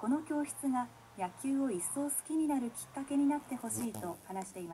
この教室が野球を一層好きになるきっかけになってほしいと話しています。